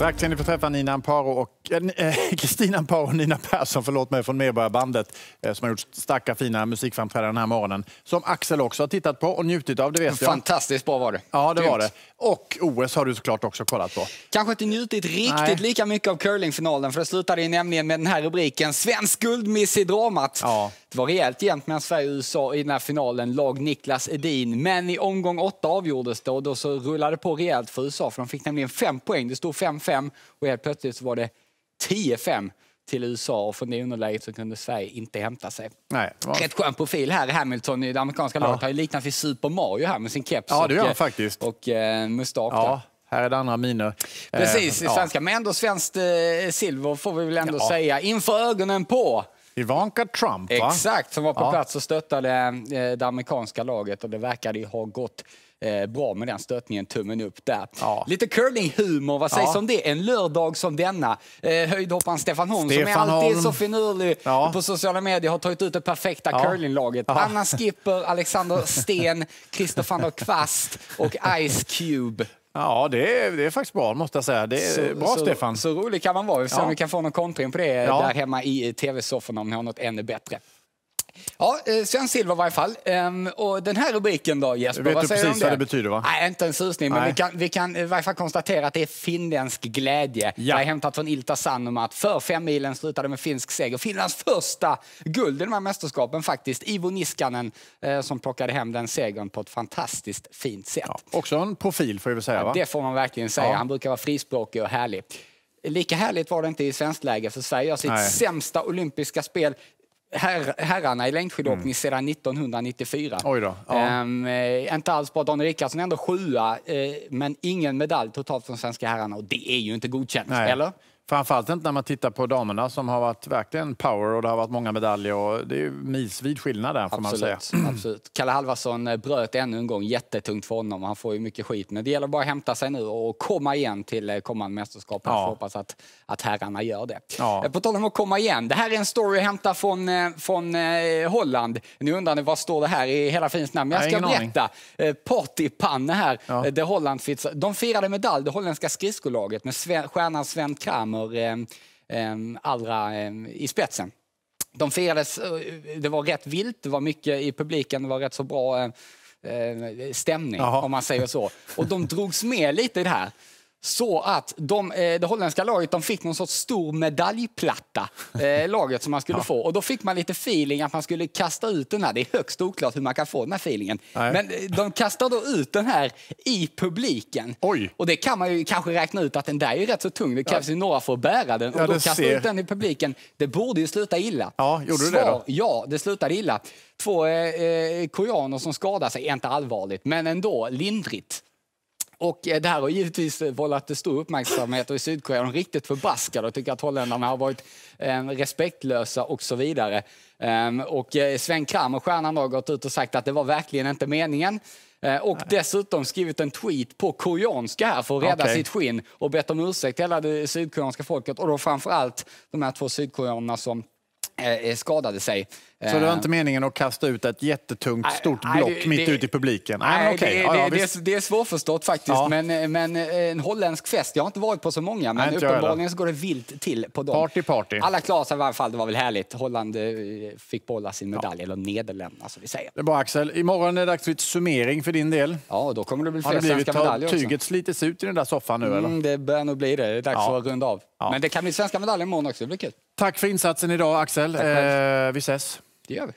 Strax ska ni få träffa Nina Amparo och Kristina Amparo och Nina Persson förlåt mig, från Medborgarbandet äh, som har gjort starka fina musikframträdanden den här morgonen. Som Axel också har tittat på och njutit av, det vet jag. Fantastiskt bra var det. Ja, det var det. Och OS har du såklart också kollat på. Kanske inte njutit riktigt Nej. lika mycket av curlingfinalen för det slutade ju nämligen med den här rubriken Svensk guldmiss i dramat. Ja. Det var rejält jämnt mellan Sverige och USA i den här finalen, lag Niklas Edin. Men i omgång åtta avgjordes det och då så rullade det på rejält för USA för de fick nämligen fem poäng. Det stod 5-5 och helt plötsligt så var det 10-5 till USA och från det underläget så kunde Sverige inte hämta sig. Nej, var... Rätt skön profil här i Hamilton i det amerikanska ja. laget. Har ju liknat vid Super Mario här med sin keps ja, det gör och, faktiskt. och uh, mustasch. Ja. Här är det andra miner. Precis, eh, svenska. Men ändå svenskt eh, silver får vi väl ändå ja. säga. Inför ögonen på Ivanka Trump, va? Exakt, som var på ja. plats och stöttade eh, det amerikanska laget och det verkade ju ha gått eh, bra med den stöttningen, tummen upp där. Ja. Lite curlinghumor, vad sägs ja. om det? En lördag som denna. Eh, höjdhopparen Stefan Holm Stefan som är alltid Holm. så finurlig ja. på sociala medier har tagit ut det perfekta ja. curlinglaget. Anna Skipper, Alexander Sten, Christer van der Kvast och Ice Cube. Ja, det är, det är faktiskt bra måste jag säga. Det är så, bra så, Stefan. Så rolig kan man vara. Vi får ja. om vi kan få någon kontring på det ja. där hemma i tv-sofforna om ni har något ännu bättre. Ja, eh, Sven Silver i varje fall. Ehm, och den här rubriken då Jesper, Vet vad du säger precis vad det betyder va? Nej, inte en susning, men vi kan, vi kan i varje fall konstatera att det är finländsk glädje. Ja. Jag är hämtat från Ilta Sanomat. För fem milen slutade med finsk seger. Finlands första guld i de här mästerskapen faktiskt. Ivo Niskanen eh, som plockade hem den segern på ett fantastiskt fint sätt. Ja, också en profil får vi säga va? Det får man verkligen säga. Ja. Han brukar vara frispråkig och härlig. Lika härligt var det inte i svenskt läge för Sverige gör sitt Nej. sämsta olympiska spel her, herrarna i längdskidåkning mm. sedan 1994. Oj då. Ja. Ehm, eh, inte alls bra. Daniel Rickardsson är ändå sjua, eh, men ingen medalj totalt från svenska herrarna. Och det är ju inte godkänt, Nej. eller? Framförallt inte när man tittar på damerna som har varit verkligen power och det har varit många medaljer. Och det är milsvid skillnad där får absolut, man säga. Absolut. Kalle Halvarsson eh, bröt ännu en gång. Jättetungt för honom. Han får ju mycket skit. Men det gäller bara att hämta sig nu och komma igen till eh, kommande mästerskap. Ja. Jag hoppas att, att herrarna gör det. Ja. Eh, på tal om att komma igen. Det här är en story jag hämtar från, från Holland. Nu undrar ni vad står det här i hela fint namn. Men jag ska berätta. Aning. Partypanne här. Ja. Holland, de firade medalj, det holländska skridskolaget med stjärnan Sven Kramer Palmer eh, allra eh, i spetsen. De firades, eh, det var rätt vilt, det var mycket i publiken, det var rätt så bra stämning Aha. om man säger så. Och de drogs med lite i det här. Så att de, eh, det holländska laget de fick någon sorts stor medaljplatta, eh, laget som man skulle ja. få. Och då fick man lite feeling att man skulle kasta ut den här. Det är högst oklart hur man kan få den här feelingen. Nej. Men eh, de kastar då ut den här i publiken. Oj. Och det kan man ju kanske räkna ut att den där är rätt så tung. Det krävs ja. ju några för att bära den. Och ja, då kastar ser... ut den i publiken. Det borde ju sluta illa. Ja, gjorde Svar, det då? Ja, det slutade illa. Två eh, eh koreaner som skadade sig, inte allvarligt, men ändå lindrigt. Och eh, det här har givetvis vållat stor uppmärksamhet och i Sydkorea är de riktigt förbaskade och tycker att holländarna har varit eh, respektlösa och så vidare. Um, och eh, Sven Kramer, stjärnan, har gått ut och sagt att det var verkligen inte meningen. Uh, och Nej. dessutom skrivit en tweet på koreanska här för att rädda okay. sitt skinn och bett om ursäkt till hela det sydkoreanska folket och då framför de här två sydkoreanerna som eh, skadade sig. Så det var inte meningen att kasta ut ett jättetungt stort block nej, det, mitt ute i publiken? Nej, okay. det, ja, ja, det, det, är svårförstått faktiskt. Ja. Men, men en holländsk fest, jag har inte varit på så många, men uppenbarligen så går det vilt till på dem. Party, party. Alla klarade sig i varje fall, det var väl härligt. Holland eh, fick behålla sin medalj, eller Nederländerna som vi säger. Det är bra Axel. Imorgon är det dags för ett summering för din del. Ja, då kommer det bli fler svenska medaljer också. Har tyget slitits ut i den där soffan nu mm, eller? Det börjar nog bli det. Det är dags att runda av. Men det kan bli svenska medaljer imorgon också, det blir kul. Tack för insatsen idag Axel. Eh, vi ses. Det gör vi.